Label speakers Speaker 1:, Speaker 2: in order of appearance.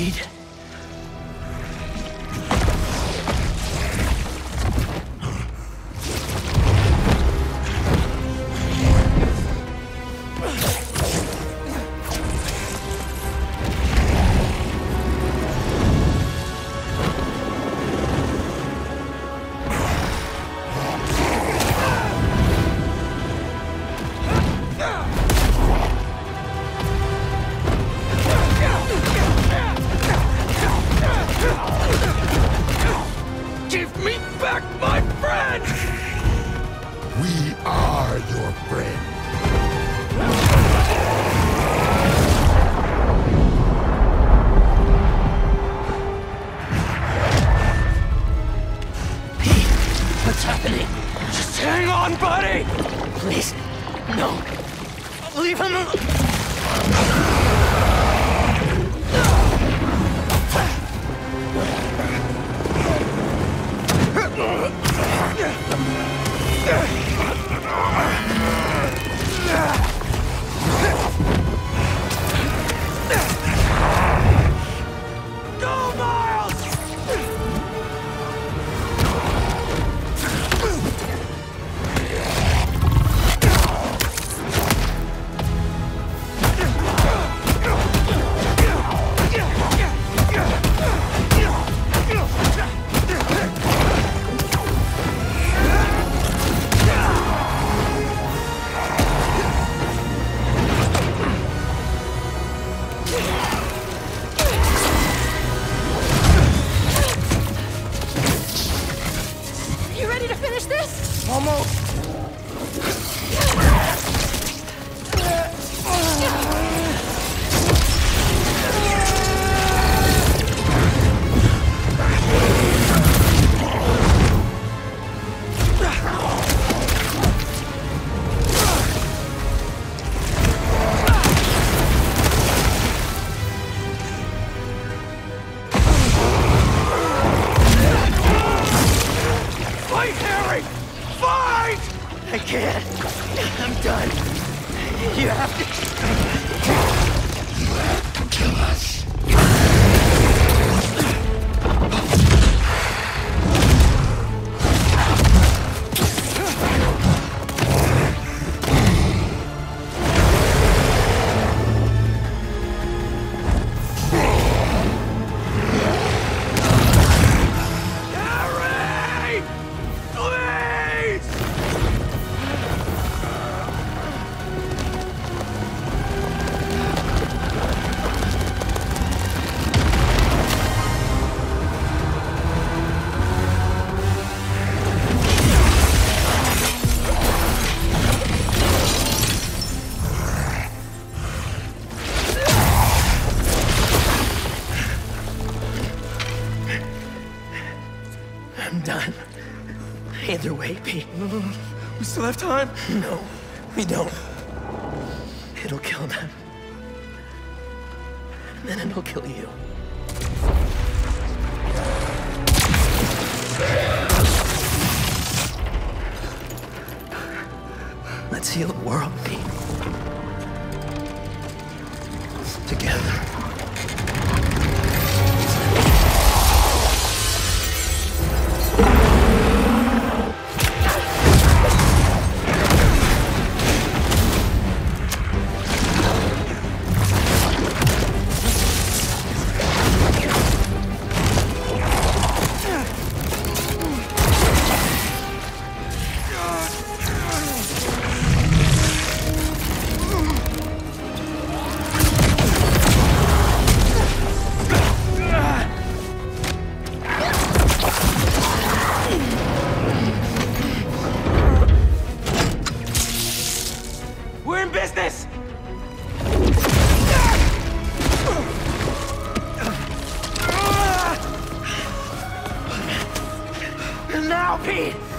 Speaker 1: Pete? Back my friend!
Speaker 2: We are your friend.
Speaker 1: Almost. Can't. I'm done. You have to.
Speaker 2: Kill us.
Speaker 1: I'm done. Either way, Pete. We still have time? No, we don't. It'll kill them. And then it'll kill you. Let's heal the world, Pete. Together. Pete!